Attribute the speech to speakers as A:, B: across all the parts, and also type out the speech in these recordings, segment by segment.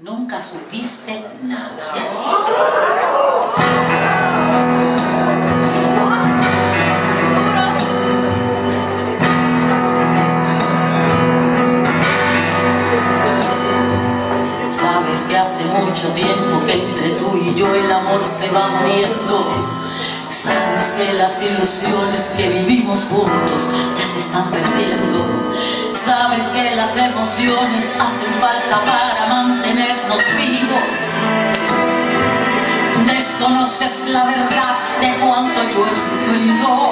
A: nunca supiste nada. Sabes que hace mucho tiempo que entre tú y yo el amor se va muriendo Sabes que las ilusiones que vivimos juntos ya se están perdiendo Sabes que las emociones hacen falta para conoces la verdad de cuánto yo he sufrido.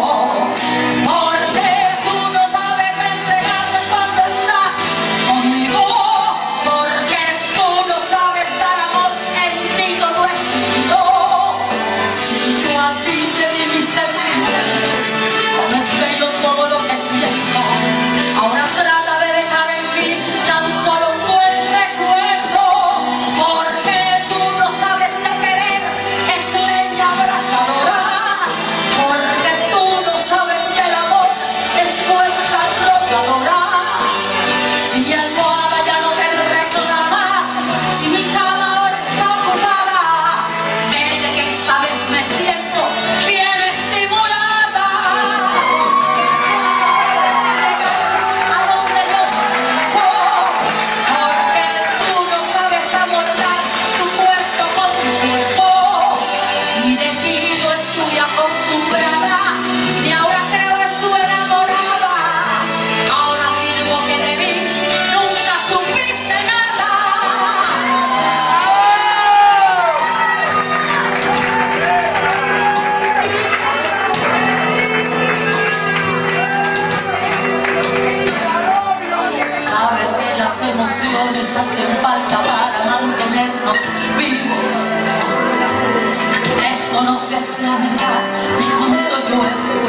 A: hacen falta para mantenernos vivos. Desconoces la verdad y cuanto yo estoy.